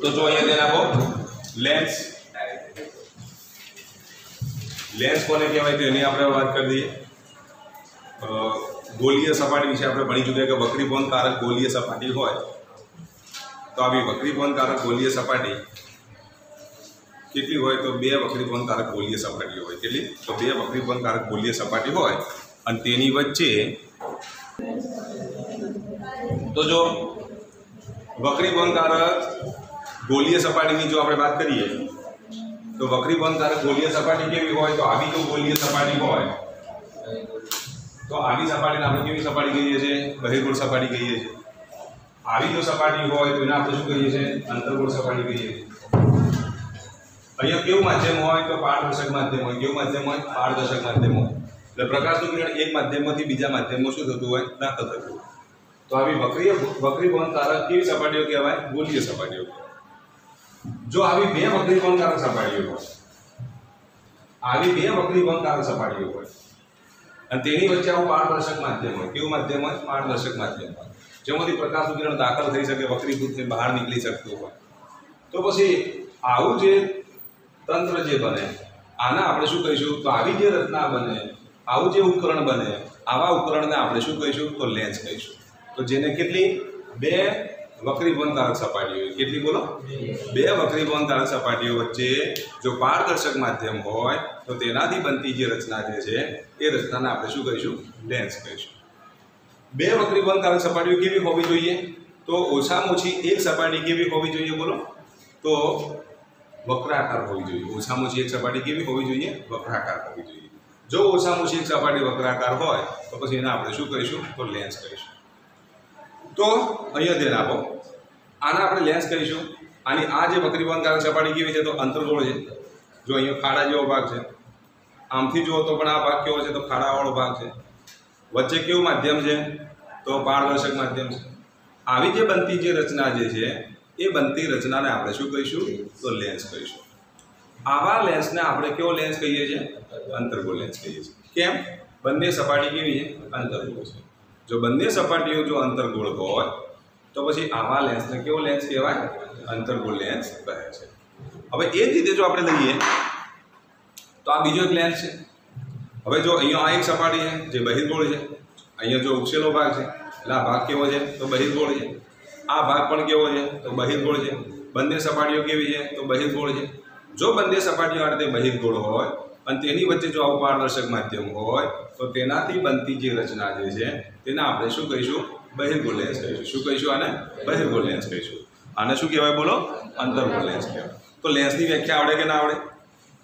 તો જો અહીંયા ધ્યાન આપો. લેન્સ લેન્સ કોને કહેવાય તો એની આપણે વાત કરી દઈએ. ગોલીય સપાટી વિશે આપણે ભણી ચૂક્યા કે વક્રીભવનકારક ગોલીય સપાટી હોય, તો આવી વક્રીભવનકારક ગોલીય સપાટી કેટલી હોય તો બે વક્રીભવનકારક ગોલીય સપાટી હોય. કેટલી? તો બે વક્રીભવનકારક ગોલીય સપાટી હોય અને તેની વચ્ચે તો જો વક્રીભવનકારક ગોલીય સપાટીની જો આપણે વાત કરીએ, તો વક્રીભવનકારક ગોલીય સપાટી કેવી હોય, તો આવી જો ગોલીય સપાટી હોય, તો આવી સપાટીને આપણે કેવી સપાટી કહીએ છીએ? બહિર્ગોળ સપાટી કહીએ છીએ. આવી જો સપાટી હોય, તો એને આપણે શું કહીએ છીએ? અંતર્ગોળ સપાટી કહીએ છીએ. અહીંયા કેવું માધ્યમ હોય, તો પારદર્શક માધ્યમ હોય. કેવું માધ્યમ હોય? પારદર્શક માધ્યમ હોય. એટલે પ્રકાશનું કિરણ એક માધ્યમમાંથી બીજા માધ્યમમાં શું થતું હોય? દાખલ થતું હોય. તો આવી વક્રીય વક્રીભવનકારક કેવી સપાટીઓ કહેવાય? ગોલીય સપાટીઓ જો આવી બે વક્રીભવનકારક સપાટીઓ હોય, આવી બે વક્રીભવનકારક સપાટીઓ હોય, અને તેની વચ્ચે આવું પારદર્શક માધ્યમ હોય, કેવું માધ્યમ હોય? પારદર્શક માધ્યમ હોય. જેમાંથી પ્રકાશ કિરણ દાખલ થઈ શકે વક્રીભૂત બહાર નીકળી શકતું હોય. તો પછી આવું જે તંત્ર જે બને, આના આપણે શું કહીશું? તો આવી જે રચના બને, આવું જે ઉપકરણ બને, આવા ઉપકરણને આપણે શું કહીશું? તો લેન્સ કહીશું. તો જેને કેટલી? બે વક્રીભવનકારક સપાટીઓ કેટલી બોલો? બે વક્રીભવનકારક સપાટીઓ વચ્ચે જો પારદર્શક માધ્યમ હોય, તો તેનાથી બનતી જે રચના જે છે, એ રચનાને આપણે શું કહીશું? લેન્સ કહીશું. બે વક્રીભવનકારક સપાટીઓ કેવી હોવી જોઈએ? તો ઓછામાં ઓછી એક સપાટી કેવી હોવી જોઈએ બોલો? તો વક્રાકાર હોવી જોઈએ. ઓછામાં ઓછી એક સપાટી કેવી હોવી જોઈએ? વક્રાકાર હોવી જોઈએ. જો ઓછામાં ઓછી એક સપાટી વક્રાકાર હોય, તો પછી એને આપણે શું કહીશું? તો લેન્સ કહીશું. તો અહીંયા ધ્યાન આપો. આને આપણે લેન્સ કહીશું આની આ જે વક્રીભવનકારક સપાટી કેવી છે તો અંતરગોળ છે. જો અહીંયા ખાડા જેવો ભાગ છે. આમથી જુઓ તો પણ આ ભાગ કેવો છે તો ખાડાવાળો ભાગ છે. વચ્ચે કેવું માધ્યમ છે? તો પારદર્શક માધ્યમ છે. આવી જે બનતી જે રચના જે છે, એ બનતી રચનાને આપણે શું કહીશું? તો લેન્સ કહીશું. આવા લેન્સને આપણે કેવો લેન્સ કહીએ છીએ? અંતર્ગોળ લેન્સ કહીએ છીએ. કેમ? બંને સપાટી કેવી છે? અંતર્ગોળ છે. જો બંને સપાટીઓ જો અંતર્ગોળ હોય, તો પછી આવા લેન્સને કેવો લેન્સ કહેવાય? અંતર્ગોળ લેન્સ કહે છે. હવે એ જ રીતે જો આપણે લઈએ, તો આ બીજો એક લેન્સ છે. હવે જો અહીંયા આ એક સપાટી છે, જે બહિર્ગોળ છે, અહીંયા જો ઉછેલો ભાગ છે, એટલે આ ભાગ કેવો છે? તો બહિર્ગોળ છે. આ ભાગ પણ કેવો છે? તો બહિર્ગોળ છે. બંને સપાટીઓ કેવી છે? તો બહિર્ગોળ છે. જો બંને સપાટીઓ આ રીતે બહિર્ગોળ હોય અને તેની વચ્ચે જો આવું પારદર્શક માધ્યમ હોય, તો તેનાથી બનતી જે રચના જે છે, તેને આપણે શું કહીશું? બહિર્ગોળ લેન્સ કહીશું. શું કહીશું આને? બહિર્ગોળ લેન્સ કહીશું. આને શું કહેવાય બોલો? અંતર્ગોળ લેન્સ કહેવાય. તો લેન્સની વ્યાખ્યા આવડે કે ના આવડે?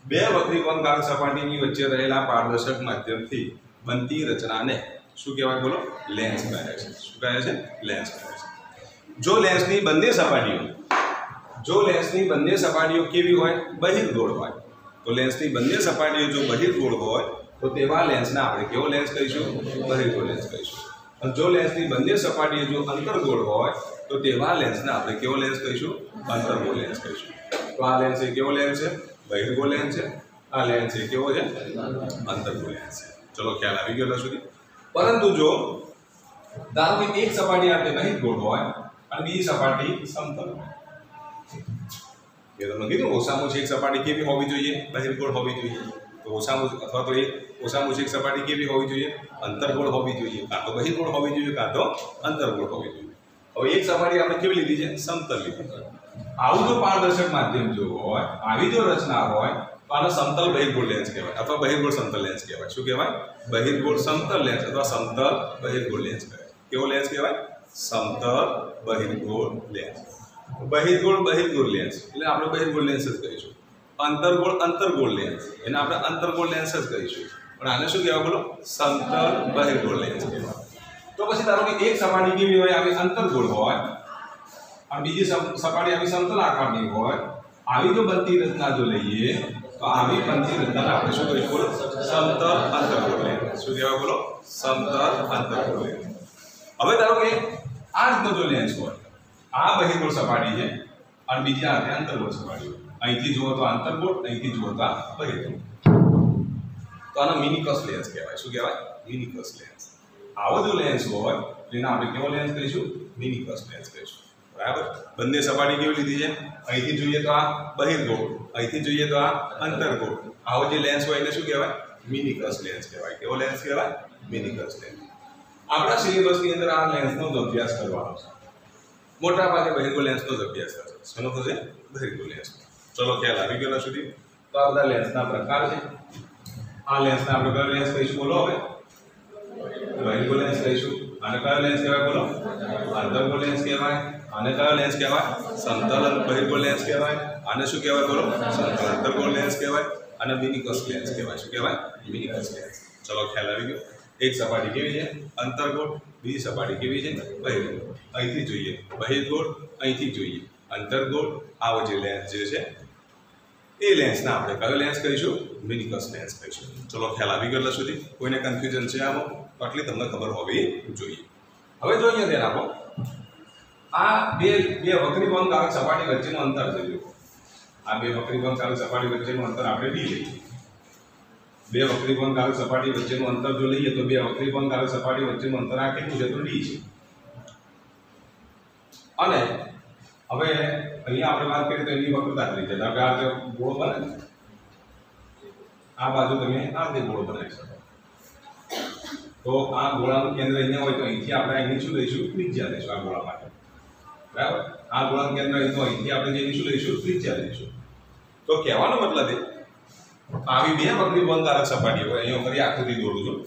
બે વક્રીકોણકારક સપાટીની વચ્ચે રહેલા પારદર્શક માધ્યમથી બનતી રચનાને શું કહેવાય બોલો? લેન્સ કહે છે. શું કહે છે? લેન્સ કહે છે. જો લેન્સની બંને સપાટીઓ, જો લેન્સની બંને સપાટીઓ કેવી હોય? બહિર્ગોળ હોય. તો લેન્સની બંને સપાટીઓ જો બહિર્ગોળ હોય, તો તેવા લેન્સને આપણે કેવો લેન્સ કહીશું? બહિર્ગોળ લેન્સ કહીશું. અને જો લેન્સની બંને સપાટીઓ જો અંતર્ગોળ હોય, તો તેવા લેન્સને આપણે કેવો લેન્સ કહીશું? અંતર્ગોળ લેન્સ કહીશું. તો આ લેન્સ એ કેવો લેન્સ છે? બહિર્ગોળ લેન્સ છે. આ લેન્સ એ કેવો છે? અંતર્ગોળ લેન્સ છે. ચલો ખ્યાલ આવી ગયો ત્યાં સુધી. પરંતુ જો ધારો કે એક સપાટી આપણે બહિર્ગોળ હોય, અને બીજી સપાટી સમતલ હોય. એ તમને કીધું ઓછામાં ઓછી એક સપાટી કેવી હોવી જોઈએ? બહિર્ગોળ હોવી જોઈએ. તો ઓછામાં ઓછી, અથવા તો એ ઓછામાં ઓછી એક સપાટી કેવી હોવી જોઈએ? અંતર્ગોળ હોવી જોઈએ. કાં તો બહિર્ગોળ હોવી જોઈએ, કાં તો અંતર્ગોળ હોવી જોઈએ. હવે એક સપાટી આપણે કેવી લીધી છે? સમતલ લીધી આવું જો પારદર્શક માધ્યમ જો હોય, આવી જો રચના હોય, તો આને સમતલ બહિર્ગોળ લેન્સ કહેવાય, અથવા બહિર્ગોળ સમતલ લેન્સ કહેવાય. શું કહેવાય? બહિર્ગોળ સમતલ લેન્સ અથવા સમતલ બહિર્ગોળ લેન્સ કહેવાય. કેવો લેન્સ કહેવાય? સમતલ બહિર્ગોળ લેન્સ બહિર્ગોળ બહિર્ગોળ લેન્સ એટલે આપણે બહિર્ગોળ લેન્સ જ કહીશું. અંતરગોળ અંતરગોળ લેન્સ એને આપણે અંતરગોળ લેન્સ જ કહીશું. પણ આને શું કહેવાય બોલો? સમતલ બહિર્ગોળ લેન્સ કહેવાય. તો પછી ધારો કે એક સપાટી કેવી હોય? આવી અંતરગોળ હોય. અને બીજી સપ- સપાટી આવી સમતલ આકારની હોય. આવી જો બનતી રચના જો લઈએ, તો આવી બનતી રચનાને આપણે શું કહીશું બોલો? સમતલ અંતરગોળ લેન્સ શું કહેવાય બોલો? સમતલ અંતરગોળ લેન્સ હવે ધારો કે આ રીતનો જો લેન્સ હોય. આ બહિર્ગોળ સપાટી છે. અને બીજી આ અંતર્ગોળ સપાટી. અહીંથી જુઓ તો આંતરગોળ અહીંથી જુઓ તો બહિર્ગોળ તો આનો મિનિકસ લેન્સ કહેવાય. શું કહેવાય? Meniscus lens. આવો જો લેન્સ હોય, તો એના આપણે કેવો લેન્સ કહીશું મિનિકસ લેન્સ કહીશું બરાબર? બંને સપાટી કેવી લીધી છે? અહીંથી જોઈએ તો આ બહિર્ગોળ. અહીંથી જોઈએ તો આ અંતર્ગોળ. આવો જે લેન્સ હોય એને શું કહેવાય? મિનિકસ લેન્સ કહેવાય. કેવો લેન્સ કહેવાય? Meniscus lens. આપણા સિલેબસની અંદર આ લેન્સનો જ અભ્યાસ કરવાનો છે. મોટા ભાગે બહિર્ગો લેન્સનો જ અભ્યાસ થશે શેનો થશે બહિર્ગો લેન્સ ચલો, ખ્યાલ આવી ગયો સુધી. તો આ બધા લેન્સના પ્રકાર છે. આ લેન્સના આપણે કયો લેન્સ કહીશું બોલો હવે. બહિર્ગો લેન્સ કહીશું આને કયો લેન્સ કહેવાય? બોલો. અંતર્ગોળ લેન્સ કહેવાય. આને કયો લેન્સ કહેવાય? સંતલન બહિર્ગો લેન્સ કહેવાય. આને શું કહેવાય? બોલો. સમતલ અંતર્ગોળ લેન્સ કહેવાય. અને મિનિકસ લેન્સ કહેવાય. શું કહેવાય? મિનિકસ લેન્સ ચલો, ખ્યાલ આવી ગયો. એક સપાટી કેવી છે? અંતર્ગોળ. બીજી સપાટી કેવી છે? બહિર્ગોળ. અહીંથી જોઈએ. બહિર્ગોળ, અહીંથી જોઈએ. અંતર્ગોળ આવો જે લેન્સ જે છે, એ લેન્સના આપણે કયો લેન્સ કહીશું? મિનિકસ લેન્સ કહીશું. ચલો, ખ્યાલ આવી ગયો સુધી. કોઈને કન્ફ્યુઝન છે આમાં? તો આટલી તમને ખબર હોવી જોઈએ. હવે જો અહીંયા ધ્યાન આપો. આ બે બે વક્રીભંગારક સપાટી વચ્ચેનું અંતર જોઈએ આ બે વક્રીભંગારક સપાટી વચ્ચેનું અંતર આપણે ડી લઈએ. બે વક્રીભંગારક સપાટી વચ્ચેનું અંતર જો લઈએ તો બે વક્રીભંગારક સપાટી વચ્ચેનું અંતર આ કેટલું છે? તો ડી છે. અને હવે અહીંયા આપણે વાત કરીએ તો એની વક્રતા તરીકે ધારો કે આ જે ગોળો બને છે, આ બાજુ તમે આ રીતે ગોળો બનાવી શકો. તો આ ગોળાનું કેન્દ્ર અહીંયા હોય તો અહીંથી આપણે અહીં શું લઈશું? ત્રિજ્યા લઈશું આ ગોળા માટે. બરાબર? આ ગોળાનું કેન્દ્ર અહીંથી આપણે જે શું લઈશું ત્રિજ્યા લઈશું. તો કહેવાનો મતલબ એ આવી બે પકડી બંધારક સપાટી હોય અહીંયા ફરી આકૃતિ દોરું છું.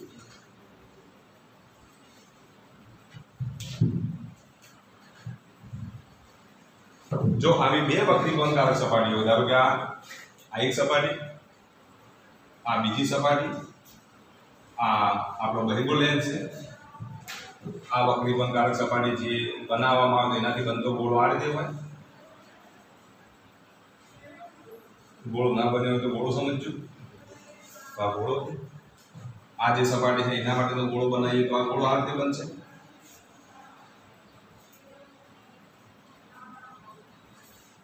જો આવી બે વક્રી બંધારક સપાટીઓ ધારો કે આ આ એક સપાટી આ બીજી સપાટી આ આપણો બહિર્ગોળ લેન્સ છે. આ વક્રી બંધારક સપાટી જે બનાવવામાં આવે, એનાથી બનતો ગોળો આ હોય ગોળો ના બને હોય તો ગોળો સમજજો. તો આ ગોળો આ જે સપાટી છે એના માટે તો ગોળો બનાવીએ તો આ ગોળો આ રીતે બનશે.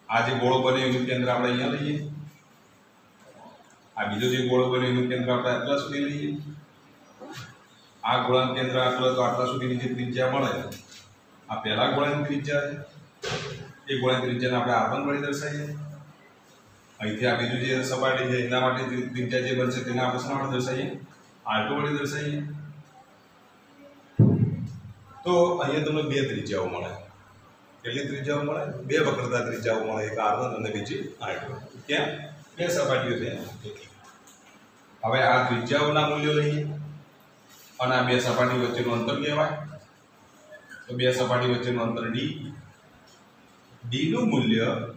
આ જે ગોળો બન્યો એનું કેન્દ્ર આપણે અહીંયા લઈએ. આ બીજો જે ગોળો બન્યો એનું કેન્દ્ર આપણે આટલા સુધી લઈએ. આ ગોળાનું કેન્દ્ર આટલું તો આટલા સુધીની જે ત્રિજ્યા મળે, આ પહેલા ગોળાની ત્રિજ્યા છે. એ ગોળાની ત્રિજ્યાને આપણે આર વડે દર્શાવીએ. અહીંથી આ બીજું જે સપાટી છે, એના માટે જે ત્રિજ્યા જે બનશે તેને આપણે શા વડે દર્શાવીએ? આર વડે દર્શાવીએ. તો અહીંયા તમને બે ત્રિજ્યાઓ મળે. કેટલી ત્રિજ્યાઓ મળે? બે વક્રતા ત્રિજ્યાઓ મળે, એક આર અને બીજી આર કેમ? બે સપાટીઓ છે. હવે આ ત્રિજ્યાઓના મૂલ્યો લઈએ. અને આ બે સપાટી વચ્ચેનું અંતર કહેવાય. તો બે સપાટી વચ્ચેનું અંતર ડી ડીનું મૂલ્ય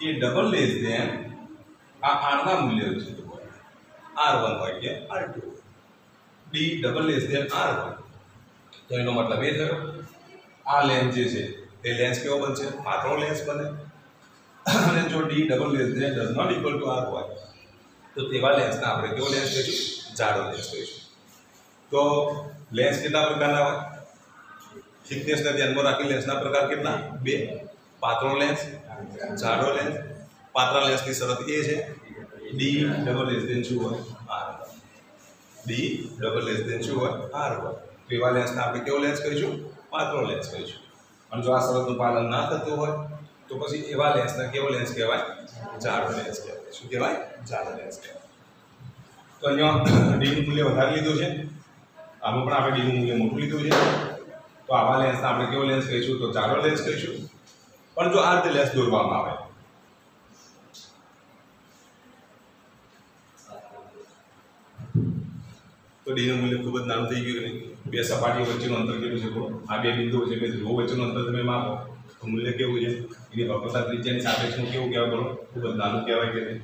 એ ડબલ લેસ ધેન આ આરના મૂલ્ય મૂલ્ય છે આર વન હોય કે R two D double less than R one તો એનો મતલબ એ થયો. આ લેન્સ જે છે તે લેન્સ કેવો બનશે? પાતળો લેન્સ બને. અને જો D double less than does not equal to R હોય તો તેવા લેન્સના આપણે કેવો લેન્સ કહીશું? જાડો લેન્સ કહીશું. તો લેન્સ કેટલા પ્રકારના હોય? થિકનેસને ધ્યાનમાં રાખી લેન્સના પ્રકાર કેટલા? બે. પાતળો લેન્સ જાડો લેન્સ પાતળા લેન્સની શરત એ છે ડી ડબલ લેસ દેન શું હોય R D double less than શું હોય આર હોય એવા લેન્સને આપણે કેવો લેન્સ કહીશું? પાતળો લેન્સ કહીશું. અને જો આ શરતનું પાલન ના થતું હોય, તો પછી એવા લેન્સને કેવો લેન્સ કહેવાય? જાડો લેન્સ કહેવાય. શું કહેવાય? જાડો લેન્સ કહેવાય. તો અહીંયા ડીનું મૂલ્ય વધારે લીધું છે. આમાં પણ આપણે ડીનું મૂલ્ય મોટું લીધું છે. તો આવા લેન્સને આપણે કેવો લેન્સ કહીશું? તો જાડો લેન્સ કહીશું. પણ જો આ રીતે લેન્સ દોરવામાં આવે. તો ડીનું મૂલ્ય ખૂબ જ નાનું થઈ ગયું નહીં બે સપાટીઓ વચ્ચેનું અંતર કેટલું છે આ બે બિંદુઓ છે બે ધ્રુવો વચ્ચેનું અંતર તમે માપો. તો મૂલ્ય કેવું છે? એની વક્રતા ત્રિજ્યાની સાપેક્ષનું કેવું કહેવાય બોલો? ખૂબ જ નાનું કહેવાય કે નહીં.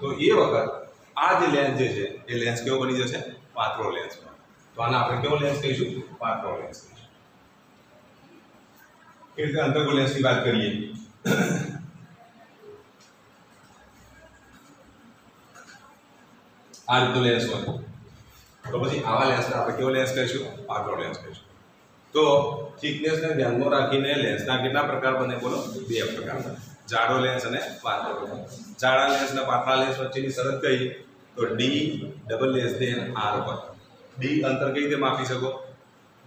તો એ વખત આ જે લેન્સ જે છે, એ લેન્સ કેવો બની જશે? પાત્રો લેન્સ તો આને આપણે કેવો લેન્સ કહીશું? પાત્રો લેન્સ કહીશું. એ રીતે અંતર્ગોળ લેન્સની વાત કરીએ આ રીતનો લેન્સ હોય તો પછી આવા લેન્સને આપણે કેવો લેન્સ કહીશું પાતળો લેન્સ કહીશું તો થિકનેસને ધ્યાનમાં રાખીને લેન્સના કેટલા પ્રકાર બને બોલો બે પ્રકાર બને જાડો લેન્સ અને પાતળો લેન્સ જાડા લેન્સ અને પાતળા લેન્સ વચ્ચેની શરત કહીએ તો D double less than R પર ડી અંતર કઈ રીતે માપી શકો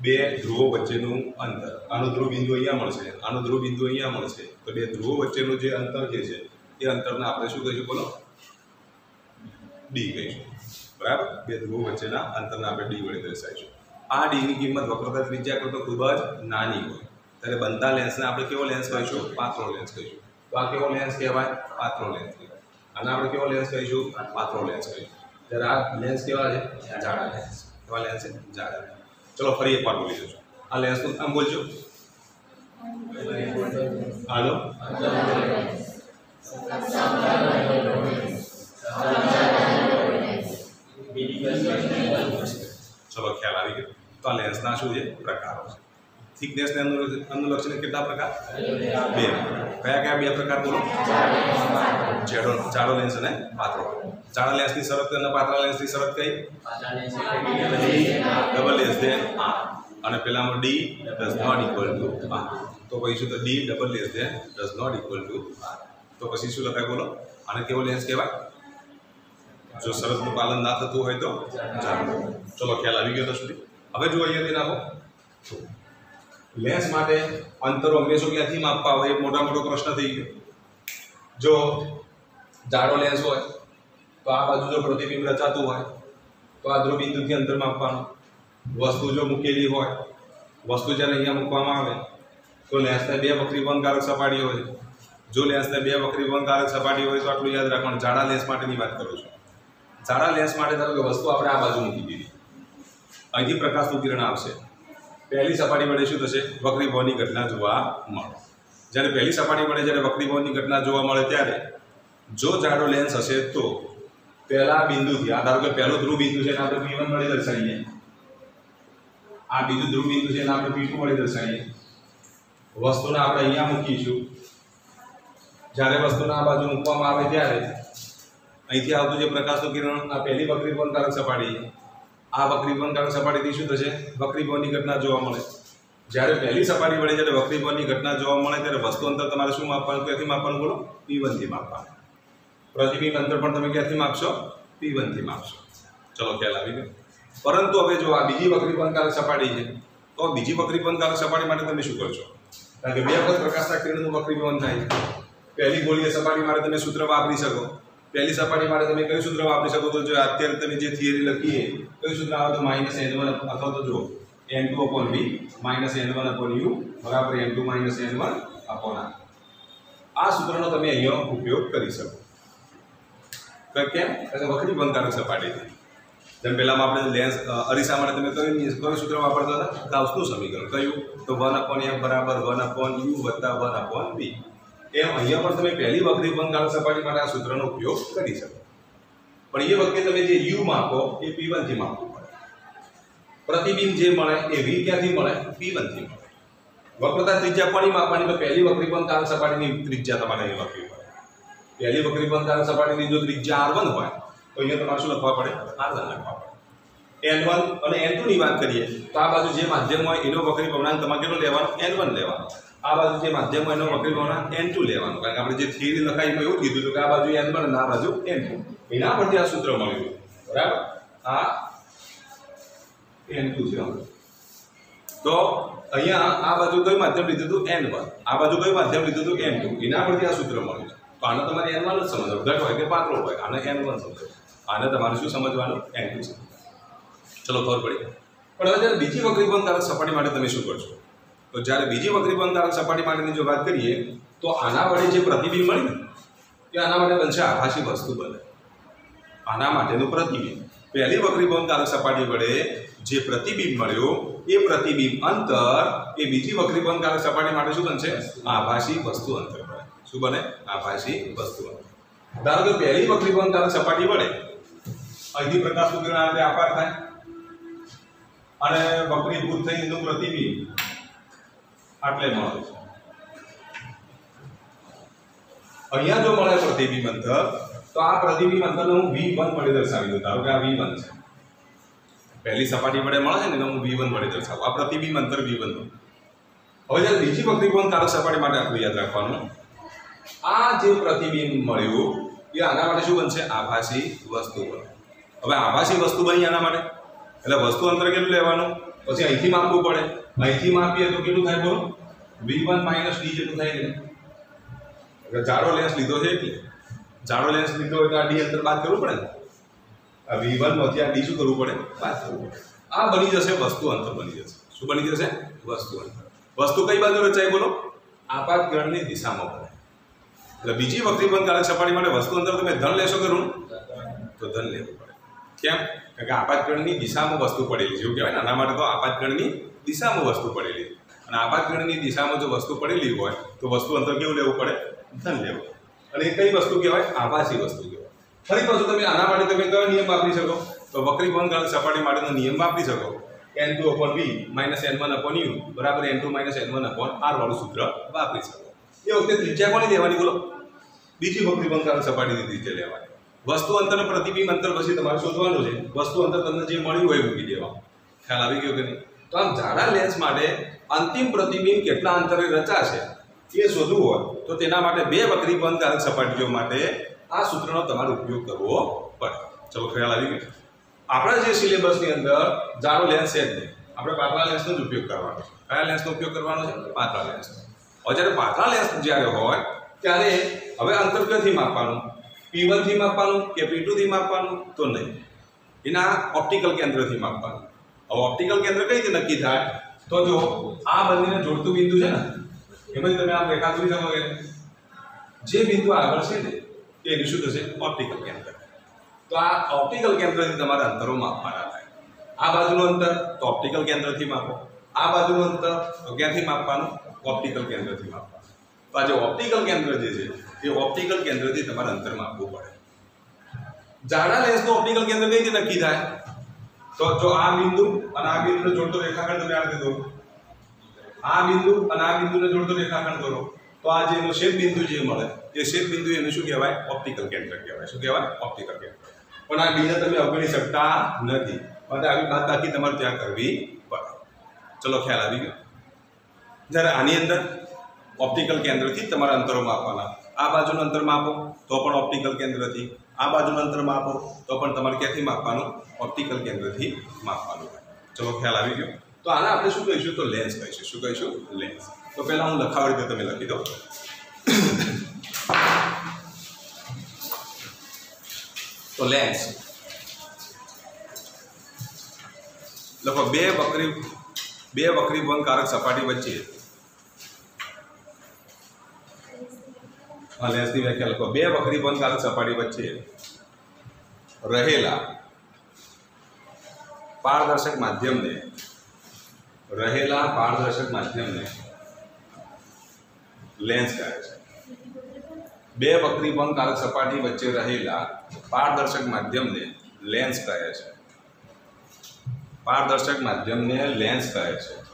બે ધ્રુવો વચ્ચેનું અંતર. આનું ધ્રુવ બિંદુ અહીંયા મળશે. આનું ધ્રુવ બિંદુ અહીંયા મળશે. તો બે ધ્રુવો વચ્ચેનું જે અંતર જે છે, એ અંતરને આપણે શું કહીશું બોલો? ડી કહીશું. બરાબર? બે ધ્રુવો વચ્ચેના અંતરને આપણે ડી વડે દર્શાવીશું. આ ડીની કિંમત વક્રતા ત્રિજ્યા કરતાં ખૂબ જ નાની હોય. ત્યારે બનતા લેન્સને આપણે કેવો લેન્સ કહીશું? પાતળો લેન્સ કહીશું. તો આ કેવો લેન્સ કહેવાય? પાતળો લેન્સ કહેવાય અને આપણે કેવો લેન્સ કહીશું? પાતળો લેન્સ કહીશું. ત્યારે આ લેન્સ કેવા છે? જાડા લેન્સ કેવા લેન્સ છે? જાડા ચલો ફરી એકવાર બોલી દઉં આ લેન્સનું નામ બોલજો હાલો ચલો ખ્યાલ આવી ગયો તો આ લેન્સના શું છે પ્રકારો છે થિકનેસને અનુલક્ષીને કેટલા પ્રકાર? બે. કયા કયા બે પ્રકાર બોલો? જાડો જાડો લેન્સ અને પાતળો. જાડા લેન્સની શરત અને પાતળા લેન્સની શરત કઈ? ડબલ લેન્સ દેન આર અને પેલામાં D does not equal to R તો પછી શું તો D double lens than does not equal to R તો પછી શું લખાય બોલો? આને કેવો લેન્સ કહેવાય? જો શરતનું પાલન ના થતું હોય તો ચલો ખ્યાલ આવી ગયો તો સુધી. હવે જો અહીંયા નાખો લેન્સ માટે અંતરો હંમેશા ક્યાંથી માપવા હોય એ મોટા મોટો પ્રશ્ન થઈ ગયો. જો જાડો લેન્સ હોય, તો આ બાજુ જો પ્રતિબિંબ રચાતું હોય, તો આ ધ્રુવબિંદુથી અંતર માપવાનું. વસ્તુ જો મૂકેલી હોય, વસ્તુ જ્યારે અહીંયા મૂકવામાં આવે, તો લેન્સને બે વક્રીભવનકારક સપાટી હોય. જો લેન્સને બે વક્રીભવનકારક સપાટી હોય, તો આટલું યાદ રાખવાનું. જાડા લેન્સ માટેની વાત કરું છું. જાડા લેન્સ માટે ધારો કે વસ્તુ આપણે આ બાજુ મૂકી દીધી. અહીંથી પ્રકાશનું કિરણ આવશે. પહેલી સપાટી વડે શું થશે? વક્રીભવનની ઘટના જોવા મળે. જ્યારે પહેલી સપાટી વડે જ્યારે વક્રીભવનની ઘટના જોવા મળે ત્યારે જો જાડો લેન્સ હશે તો પહેલા બિંદુથી, આ ધારો કે પહેલો ધ્રુવ બિંદુ છે, એને આપણે પી વન વડે દર્શાવીએ. આ બીજું ધ્રુવ બિંદુ છે, એને આપણે પી ટુ વડે દર્શાવીએ. વસ્તુને આપણે અહીંયા મૂકીશું. જ્યારે વસ્તુને આ બાજુ મૂકવામાં આવે ત્યારે અહીંથી આવતું જે પ્રકાશનું કિરણ, આ પહેલી વક્રીભવનકારક સપાટી છે વક્રીભવન કારણ સપાટીથી શું થશે વક્રીભવનની ઘટના જોવા મળે. જ્યારે પહેલી સપાટી વડે જ્યારે વક્રીભવનની ઘટના જોવા મળે ત્યારે વસ્તુ અંતર તમારે શું માપવાનું? ક્યાંથી માપવાનું બોલો? પી વનથી માપવાનું. પ્રતિબિંબ અંતર પણ તમે ક્યાંથી માપશો? પી વનથી માપશો. ચલો, ખ્યાલ આવી ગયો. પરંતુ હવે જો આ બીજી વક્રીભવનકારક સપાટી છે, તો બીજી વક્રીભવનકારક સપાટી માટે તમે શું કરશો? કારણ કે બે વખત પ્રકાશના કિરણનું વક્રીભવન થાય છે. પહેલી ગોળીય સપાટી માટે તમે સૂત્ર વાપરી શકો. પહેલી સપાટી માટે તમે કયું સૂત્ર વાપરી શકો? તો જો અત્યારે તમે જે થિયરી લખીએ કયું સૂત્ર આવે તો માઇનસ એન વન અથવા તો જો N two upon V minus N one upon U બરાબર N two minus N one upon R આ સૂત્રનો તમે અહીંયા ઉપયોગ કરી શકો. કેમ? કે વખરી બંધારક સપાટીથી જેમ પહેલામાં આપણે લેન્સ અરીસા માટે તમે કયું કયું સૂત્ર વાપરતા હતા? ગાઉસનું સમીકરણ. કયું? તો વન અપોન એમ બરાબર વન અપોન યુ વત્તા વન અપોન બી એમ અહીંયા પણ તમે પહેલી બંધ કાળો સપાટી માટે આ સૂત્રનો ઉપયોગ કરી શકો. પણ એ વખતે તમે જે યુ માપો, એ પી વનથી માપવું પડે. પ્રતિબિંબ જે મળે, એ વી ક્યાંથી મળે? પી વનથી મળે. વક્રતા ત્રિજ્યા પણ માપવાની? તો પહેલી વક્રી બંધારક સપાટીની ત્રિજ્યા તમારે અહીં લખવી પડે. પહેલી વક્રી બંધારક સપાટીની જો ત્રિજ્યા આર હોય, તો અહીંયા તમારે શું લખવા પડે? આર લખવા પડે. એન વન અને એનની વાત કરીએ, તો આ બાજુ જે માધ્યમ હોય, એનો વક્રી ભવનાંક તમારે કેટલો લેવાનો? એન વન લેવાનો. આ બાજુ જે માધ્યમ હોય એનો ભવનાંક એન ટુ લેવાનો. કારણ કે આપણે જે થિયરી લખાઈ એવું કીધું હતું કે આ બાજુ એન વન અને આ બાજુ એન ટુ એના પરથી આ સૂત્ર મળ્યું. બરાબર? આ એન ટુ છે તો અહીંયા આ બાજુ કયું માધ્યમ લીધું હતું? N one. આ બાજુ કયું માધ્યમ લીધું હતું? N two. એના પરથી આ સૂત્ર મળ્યું તો આને તમારે એન જ સમજવું ઘટ હોય કે પાતળો હોય, આને એન વન સમજો આને તમારે શું સમજવાનું? એન ટુ સમજો ચલો, ખબર પડી? પણ હવે બીજી વક્રી બંધારક સપાટી માટે તમે શું કરશો? તો જ્યારે બીજી વક્રી બંધારણ સપાટી માટેની જો વાત કરીએ, તો આના વડે જે પ્રતિબિંબ મળે એ આના માટે બનશે આભાસી વસ્તુ બને. આના માટેનું પ્રતિબિંબ. પહેલી વક્રી બંધારણ સપાટી વડે જે પ્રતિબિંબ મળ્યો, એ પ્રતિબિંબ અંતર, એ બીજી વક્રી બંધારણ સપાટી માટે શું બનશે? આભાસી વસ્તુ અંતર બને. શું બને? આભાસી વસ્તુ અંતર. ધારો કે પહેલી વક્રી બંધારણ સપાટી વડે, અહીંથી પ્રકાશ આ આપાર થાય, અને વક્રીભૂત થઈ એનું પ્રતિબિંબ. આટલે મળે છે. અહીંયા જો મળે પ્રતિબિંબ અંતર તો આ પ્રતિબિંબ અંતરને હું વી વન વડે દર્શાવી દઉં. ધારો કે આ વી વન છે. પહેલી સપાટી વડે મળે છે ને હું વી વન વડે દર્શાવું. આ પ્રતિબિંબ અંતર વી વન હવે જ્યારે બીજી વખતે પણ તારક સપાટી માટે આટલું યાદ રાખવાનું? આ જે પ્રતિબિંબ મળ્યું, એ આના માટે શું બનશે? આભાસી વસ્તુ બને હવે આભાસી વસ્તુ બની આના માટે. એટલે વસ્તુ અંતર કેટલું લેવાનું? પછી અહીંથી માપવું પડે. અહીંથી આપીએ તો કેટલું થાય બોલો? વી વન માઇનસ ડી જેટલું થાય કે જાડો લેન્સ લીધો છે એટલે. જાડો લેન્સ લીધો હોય તો આ ડી અંતર બાદ કરવું પડે ને? આ વી વનમાંથી આ ડી શું કરવું પડે? બાદ કરવું પડે. આ બની જશે વસ્તુ અંતર, બની જશે. શું બની જશે? વસ્તુ અંતર. વસ્તુ કઈ બાજુ રચાય બોલો? આપાત ગણની દિશામાં પડે એટલે બીજી વક્રીબંધકારક સપાટી માટે વસ્તુ અંતર તમે ધન લેશો કે ઋણ? તો ધન લેવું પડે. કેમ? કારણ કે આપાતગણની દિશામાં વસ્તુ પડેલી છે. એવું કહેવાય ને? આના માટે તો આપાતગણની દિશામાં વસ્તુ પડેલી. અને આપાતગણની દિશામાં જો વસ્તુ પડેલી હોય, તો વસ્તુ અંતર કેવું લેવું પડે? ધન લેવું. અને એ કઈ વસ્તુ કહેવાય? આભાસી વસ્તુ કહેવાય. ફરી પાછું તમે આના માટે તમે કયો નિયમ વાપરી શકો? તો વક્રીબંધકારક સપાટી માટેનો નિયમ વાપરી શકો. N two upon V minus N one upon U બરાબર N two minus N one upon R વાળું સૂત્ર વાપરી શકો. એ વખતે ત્રિજ્યા કોની લેવાની બોલો? બીજી વક્રીબંધકારક સપાટીની ત્રિજ્યા લેવાની. વસ્તુ અંતર પ્રતિબિંબ અંતર પછી તમારે શોધવાનું છે. વસ્તુ અંતર તમને જે મળ્યું હોય મૂકી દેવા ખ્યાલ આવી ગયો કે નહીં? તો આમ જાડા લેન્સ માટે અંતિમ પ્રતિબિંબ કેટલા અંતરે રચાશે? એ શોધવું હોય, તો તેના માટે બે વક્રીબંધકારક સપાટીઓ માટે આ સૂત્રનો તમારે ઉપયોગ કરવો પડે. ચલો, ખ્યાલ આવી ગયો. આપણા જે સિલેબસની અંદર જાડો લેન્સ છે જ નહીં. આપણે પાતળા લેન્સનો જ ઉપયોગ કરવાનો છે. કયા લેન્સનો ઉપયોગ કરવાનો છે? પાતળા લેન્સનો હવે જ્યારે પાતળા લેન્સ જ્યારે હોય, ત્યારે હવે અંતર ક્યાંથી માપવાનું? પી વનથી માપવાનું કે પી ટુથી માપવાનું? તો નહીં. એના ઓપ્ટિકલ કેન્દ્રથી માપવાનું. હવે ઓપ્ટિકલ કેન્દ્ર કઈ રીતે નક્કી થાય? તો જો, આ બંનેને જોડતું બિંદુ છે ને એમાંથી તમે આમ રેખા દોરી શકો જે બિંદુ આગળ છે ને એનું શું થશે ઓપ્ટિકલ કેન્દ્ર. તો આ ઓપ્ટિકલ કેન્દ્રથી તમારે અંતરો માપવાના થાય. આ બાજુનું અંતર તો ઓપ્ટિકલ કેન્દ્રથી માપો. આ બાજુનું અંતર તો ક્યાંથી માપવાનું? ઓપ્ટિકલ કેન્દ્રથી માપવાનું. તો આ જે ઓપ્ટિકલ કેન્દ્ર જે છે, એ ઓપ્ટિકલ કેન્દ્રથી તમારે અંતર માપવું પડે. જાડા લેન્સનું ઓપ્ટિકલ કેન્દ્ર કઈ રીતે નક્કી થાય? તો જો આ બિંદુ અને આ બિંદુને જોડતો રેખાખંડ તમે આ રીતે દોરો. આ બિંદુ અને આ બિંદુને જોડતો રેખાખંડ દોરો. તો આ જે એનો છેદ બિંદુ જે મળે, એ છેદ બિંદુ એનું શું કહેવાય? ઓપ્ટિકલ કેન્દ્ર કહેવાય. શું કહેવાય? ઓપ્ટિકલ કેન્દ્ર પણ આ બીને તમે અવગણી શકતા નથી. માટે આવી બાદ બાકી તમારે ત્યાં કરવી પડે. ચલો, ખ્યાલ આવી ગયો. જ્યારે આની અંદર ઓપ્ટિકલ કેન્દ્રથી તમારા અંતરો માપવાના. આ બાજુનું અંતર માપો, તો પણ ઓપ્ટિકલ કેન્દ્રથી આ બાજુનું અંતર માપો, તો પણ તમારે ક્યાંથી માપવાનું? ઓપ્ટિકલ કેન્દ્રથી માપવાનું. ચલો, ખ્યાલ આવી ગયો? તો આને આપણે શું કહીશું? તો લેન્સ કહીશું. શું કહીશું? લેન્સ તો પહેલાં હું લખાવડી દઉં તમે લખી દો. તો લેન્સ લખો, બે વક્રી, બે વક્રીભવનકારક સપાટી વચ્ચે હા લેન્સની વ્યાખ્યા લખો. બે વક્રીભવનકારક સપાટી વચ્ચે રહેલા પારદર્શક માધ્યમને, રહેલા પારદર્શક માધ્યમને લેન્સ કહે છે. બે વક્રીભવનકારક સપાટી વચ્ચે રહેલા પારદર્શક માધ્યમને લેન્સ કહે છે. પારદર્શક માધ્યમને લેન્સ કહે છે.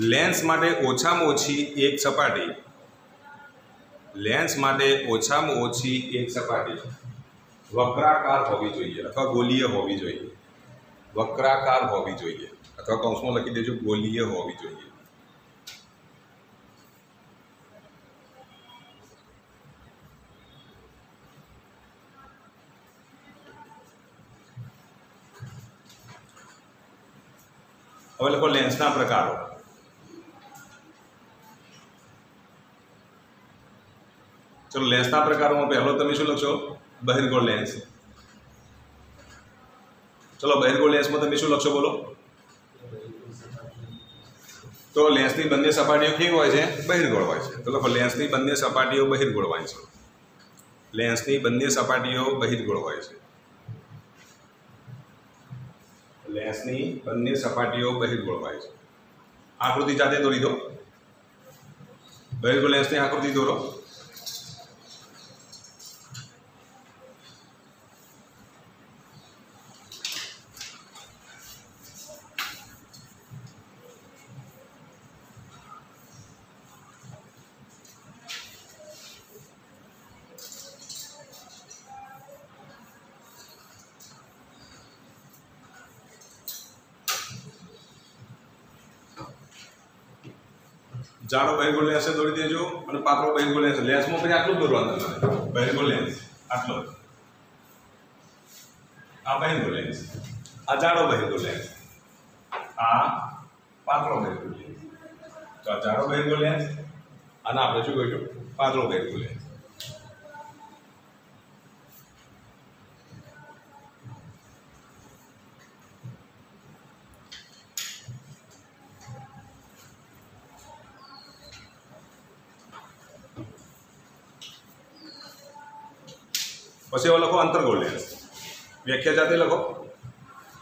લેન્સ માટે ઓછામાં ઓછી એક સપાટી. લેન્સ માટે ઓછામાં ઓછી એક સપાટી વક્રાકાર હોવી જોઈએ અથવા ગોલીય હોવી જોઈએ. વક્રાકાર હોવી જોઈએ અથવા કૌંસમાં લખી દેજો ગોલીય હોવી જોઈએ. હવે લખો લેન્સના પ્રકારો. ચલો લેન્સના પ્રકારોમાં પહેલો તમે શું લખશો? બહિર્ગોળ લેન્સ ચલો, બહિર્ગોળ લેન્સમાં તમે શું લખશો બોલો? તો લેન્સની બંને સપાટીઓ કેવી હોય છે? બહિર્ગોળ હોય છે. તો લખો લેન્સની બંને સપાટીઓ બહિર્ગોળ હોય છે. લેન્સની બંને સપાટીઓ બહિર્ગોળ હોય છે. લેન્સની બંને સપાટીઓ બહિર્ગોળ હોય છે. આકૃતિ જાતે દોરી દો. બહિર્ગોળ લેન્સની આકૃતિ દોરો. જાડો બહિર્ગોળ લેન્સ દોરી દેજો અને પાતળો બહિર્ગોળ લેસ લેસમાં પછી આટલું જ દોરવાનું તમારે. બહિર્ગોળ લેન્સ આટલો. આ બહેરગો લેન્સ આ જાડો બહેરગો લેન્સ આ પાતળો બહેરગો લેન્સ તો આ જાડો બહેરગો લેન્સ અને આપણે શું કહીશું પાતળો બહેરગો લેન્સ પછી એવો લખો અંતર્ગોળ લેન્સ વ્યાખ્યા જાતે લખો.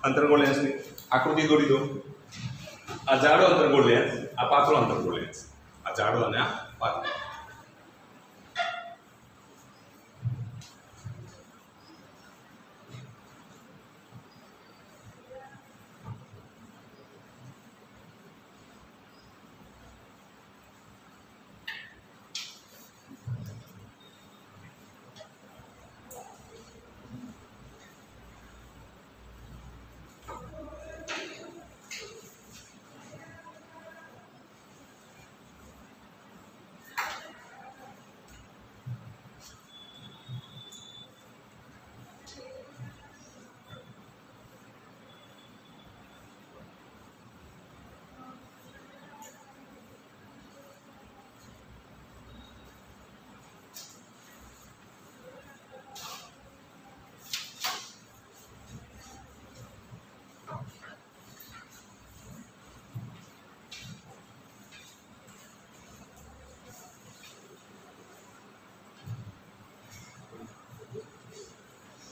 અંતર્ગોળ લેન્સની આકૃતિ દોરી દો. આ જાડો અંતર્ગોળ લેન્સ આ પાતળો અંતર્ગોળ લેન્સ આ જાડો અને આ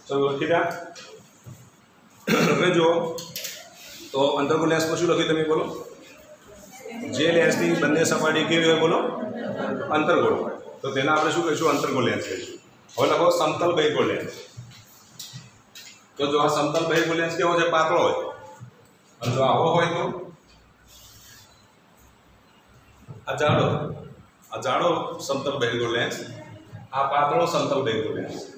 ચલો લખી દે. હવે જો તો અંતર્ગોળ લેન્સમાં શું લખ્યું તમે બોલો? જે લેન્સની બંને સપાટી કેવી હોય બોલો? અંતર્ગોળ હોય. તો તેના આપણે શું કહીશું? અંતર્ગોળ લેન્સ કહીશું. હવે લખો સમતલ બહિર્ગોળ લેન્સ તો જો આ સમતલ બહિર્ગોળ લેન્સ કેવો છે? પાતળો હોય. અને જો આવો હોય તો? આ જાડો. આ જાડો સમતલ બહિર્ગોળ લેન્સ આ પાતળો સમતલ બહિર્ગોળ લેન્સ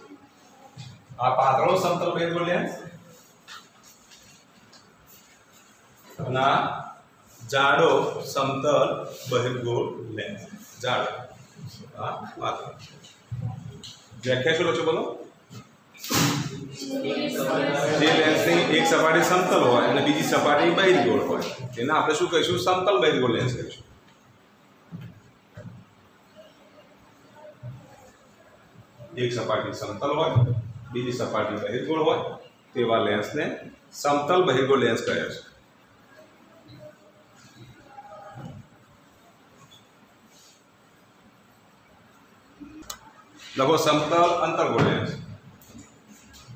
આ પાતળો સમતલ ભેદ અને આ જાડો સમતલ બહિર્ગોળ લેન્સ જાડો. આ પાતળો વ્યાખ્યા શું લખો બોલો? જે લેન્સની એક સપાટી સમતલ હોય અને બીજી સપાટી બહિર્ગોળ હોય. એને આપણે શું કહીશું? સમતલ બહિર્ગોળ લેન્સ કહીશું. એક સપાટી સમતલ હોય બીજી સપાટી બહિર્ગોળ હોય તેવા લેન્સને સમતલ બહિર્ગોળ લેન્સ કહે છે. લખો સમતલ અંતર્ગોળ લેન્સ.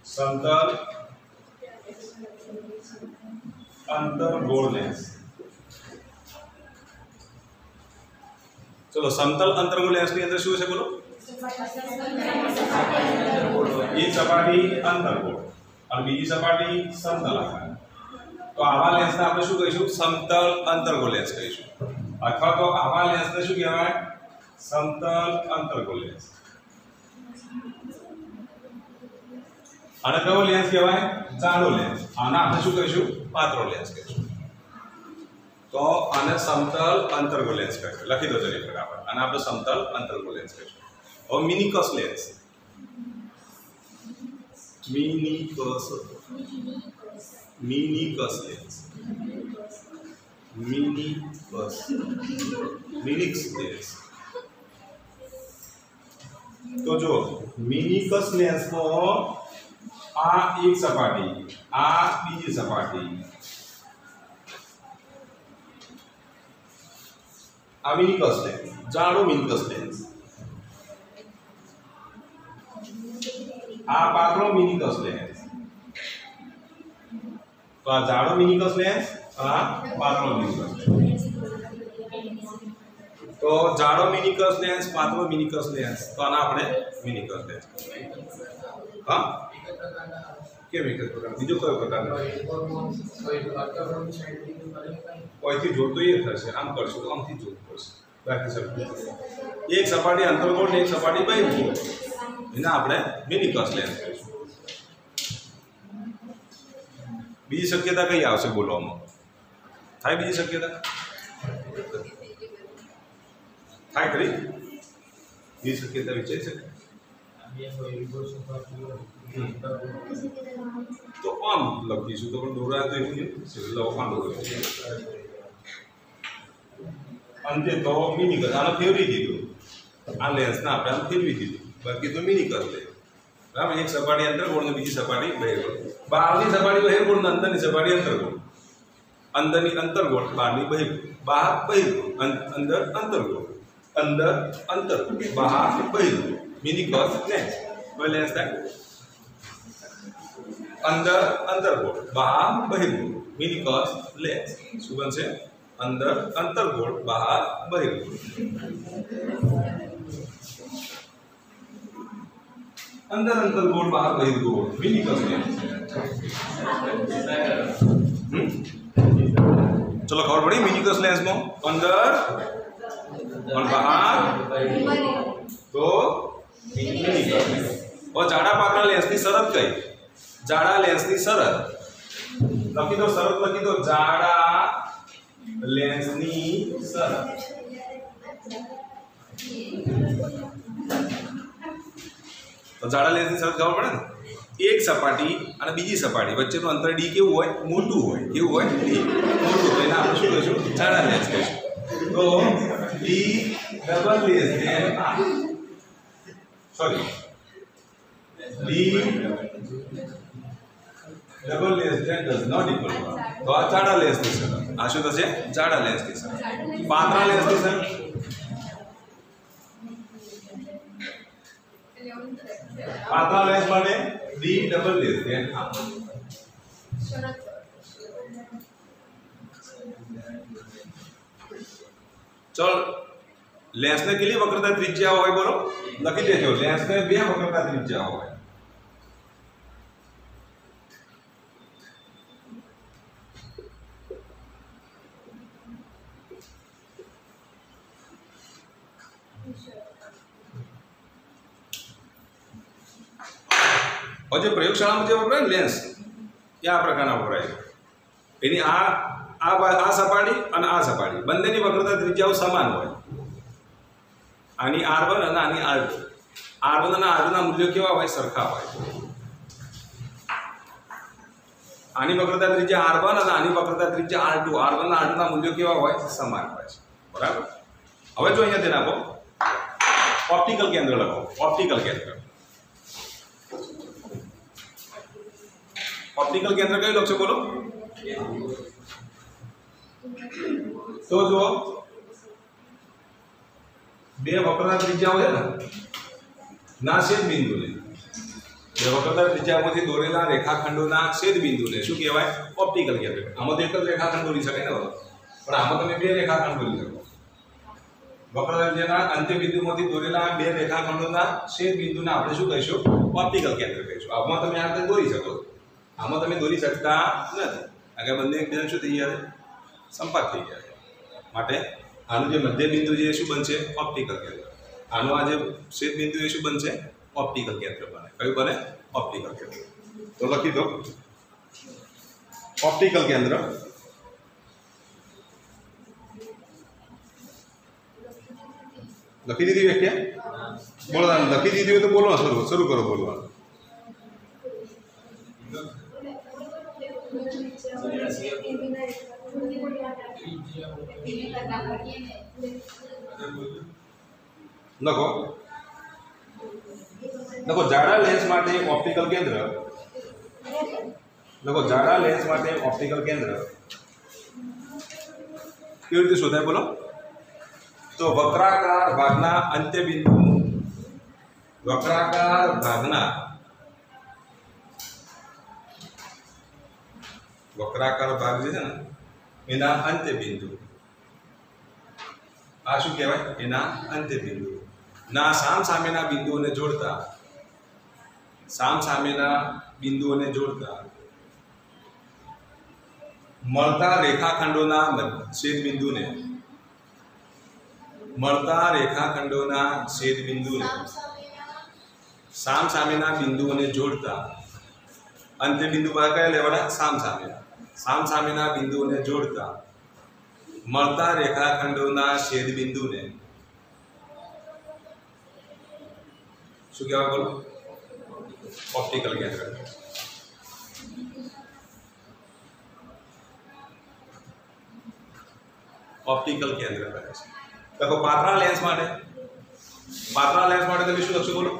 સમતલ અંતર્ગોળ લેન્સ. ચલો સમતલ અંતર્ગોળ લેન્સની અંદર શું છે બોલો? એક સપાટી અંતર્ગોળ અને બીજી સપાટી સમતલ તો આવા લેન્સને આપણે શું કહીશું? સમતલ અંતર્ગોળ લેન્સ કહીશું. અથવા તો આવા લેન્સને શું કહેવાય? સમતલ અંતર્ગોળ લેન્સ અને કયો લેન્સ કહેવાય? જાડો લેન્સ આને આપણે શું કહીશું? પાતળો લેન્સ કહીશું. તો આને સમતલ અંતર્ગોળ લેન્સ કહીશું. લખી દો જરી ફટાફટ. આને આપણે સમતલ અંતર્ગોળ લેન્સ કહીશું. હવે meniscus lens meniscus meniscus lens meniscus meniscus lens તો જો મિનિકસ લેન્સનો આ એક સપાટી આ બીજી સપાટી આ મિનિકસ લેન્સ જાડો મિનિકસ લેન્સ આ પાતળો મિનિકસ લેન્સ તો આ જાડો મિનિકસ લેન્સ આ પાતળો મિનિકસ લેન્સ તો જાડો મિનિકસ લેન્સ પાતળો મિનિકસ લેન્સ તો આના આપણે મિનિકસ લેન્સ હા? કેમ એક પ્રકાર બીજો કયો પ્રકાર કોઈથી જોડતો એ થશે. આમ કરશું તો આમથી જોવું પડશે. બાકી સપાટી એક સપાટી અંતર્ગોળ ને એક સપાટી બહિર્ગોળ એને આપણે મિનિકસ લેન્સ કહીશું. બીજી શક્યતા કઈ આવશે બોલવામાં? થાય બીજી શક્યતા? થાય ખરી? બીજી શક્યતા વિચારી શકે? તો આમ લખીશું, તો પણ દોરાય તો એવું હોય અંતે તો મિની કસ આને ફેરવી દીધું. આ લેન્સને આપણે આમ ફેરવી દીધું. બાકી તો મિની કર લે. બરાબર? એક સપાટી અંતર ગોળ ને બીજી સપાટી બહિર્ગોળ બહારની સપાટી બહિર્ગોળ ને અંદરની સપાટી અંતરગોળ અંદરની અંતરગોળ બહારની બહિર બહાર બહિર્ગોળ અં- અંદર અંતરગોળ અંદર અંતર બહાર બહિર્ગોળ મિની કર લેન્સ કોઈ લેન્સ થાય. અંદર અંતરગોળ બહાર બહિર્ગોળ મિની કસ લેન્સ શું બનશે? અંદર અંતરગોળ બહાર બહિર્ગોળ અંદર અંતરગોળ બહાર બહિર્ગોળ મિની કસ લેન્સ? ચલો ખબર પડી મિની કસ લેન્સમાં? અંદર પણ બહાર? તો? મિની કસ લેન્સ હવે જાડા પાતળા લેન્સની શરત કઈ? જાડા લેન્સની શરત. લખી દો, શરત લખી દો. જાડા લેન્સની શરત. તો જાડા લેન્સની શરત ખબર પડે ને? એક સપાટી અને બીજી સપાટી. વચ્ચેનું અંતર ડી કેવું હોય? મોટું હોય. કેવું હોય? ડી મોટું. તો એને આપણે શું કહીશું? જાડા લેન્સ કહીશું. તો D double less than sorry D double less than does not equal તો આ જાડા લેન્સની શરત આ શું થશે? જાડા લેન્સની શરત પાતળા લેન્સની શરત પાતળા લેન્સ માટે ડી ડબલ લેસ દેન આ ચલ લેન્સને કેટલી વક્રતા ત્રિજ્યા હોય બોલો લખી દેજો લેન્સને બે વક્રતા ત્રિજ્યા હોય હવે જે પ્રયોગશાળામાં જે વપરાય ને લેન્સ એ આ પ્રકારના વપરાય છે એની આ આ બા- આ સપાટી અને આ સપાટી બંનેની વક્રતા ત્રિજ્યાઓ સમાન હોય આની આર વન અને આની આર ટુ આર વન અને આર ના મૂલ્યો કેવા હોય સરખા હોય આની વક્રતા ત્રિજ્યા આર વન અને આની વક્રતા ત્રિજ્યા આર ટુ આર વન અને આર ટુ ના મૂલ્યો કેવા હોય સમાન હોય છે બરાબર હવે જો અહીંયા ધ્યાન આપો ઓપ્ટિકલ કેન્દ્ર લખો ઓપ્ટિકલ કેન્દ્ર ઓપ્ટિકલ કેન્દ્ર કયું લખશો બોલો? તો જો બે વક્રતા ત્રિજ્યાઓ છે ને? ના છેદ બિંદુને. બે વક્રતા ત્રિજ્યામાંથી દોરેલા રેખાખંડોના છેદ બિંદુને શું કહેવાય? ઓપ્ટિકલ કેન્દ્ર. આમાં તો એક જ રેખાખંડ દોરી શકાય ને પણ આમાં તમે બે રેખાખંડ દોરી શકો. વક્રતા ત્રિજ્યાના અંત્ય બિંદુમાંથી દોરેલા બે રેખાખંડોના છેદ બિંદુને આપણે શું કહીશું? ઓપ્ટિકલ કેન્દ્ર કહીશું. આમાં તમે આ રીતે દોરી શકો. આમાં તમે દોરી શકતા નથી કારણ કે બંને એકબીજાને શું થઈ ગયા છે? સંપર્ક થઈ ગયા છે માટે આનું જે મધ્ય બિંદુ છે એ શું બનશે ઓપ્ટિકલ કેન્દ્ર આનું આ જે છેદ બિંદુ એ શું બનશે ઓપ્ટિકલ કેન્દ્ર બને કયું બને ઓપ્ટિકલ કેન્દ્ર તો લખી દો ઓપ્ટિકલ કેન્દ્ર લખી દીધી વ્યાખ્યા બોલો લખી દીધી હોય તો બોલો શરૂ શરૂ કરો બોલવાનું લખો. લખો, જાડા લેન્સ માટે ઓપ્ટિકલ કેન્દ્ર. લખો, જાડા લેન્સ માટે ઓપ્ટિકલ કેન્દ્ર. કેવી રીતે શોધાય બોલો? તો વક્રાકાર ભાગના અંત્ય બિંદુ વક્રાકાર ભાગના વક્રાકાર ભાગ જે છે ને એના અંત્ય બિંદુ. આ શું કહેવાય? એના અંત્ય બિંદુ. ના સામ સામેના બિંદુઓને જોડતા. સામ સામેના બિંદુઓને જોડતા. મળતા રેખાખંડોના મધ- છેદ બિંદુને મળતા રેખાખંડોના છેદ બિંદુને સામ સામેના બિંદુઓને જોડતા. અંત્ય બિંદુ પાસે કયા લેવાના? સામ સામેના. સામ સામેના બિંદુઓને જોડતા મળતા રેખાખંડોના છેદ બિંદુને શું કહેવાય બોલો? ઓપ્ટિકલ કેન્દ્ર ઓપ્ટિકલ કેન્દ્ર કહે છે. તો પાત્રા લેન્સ માટે પાત્રા લેન્સ માટે તમે શું લખશો બોલો?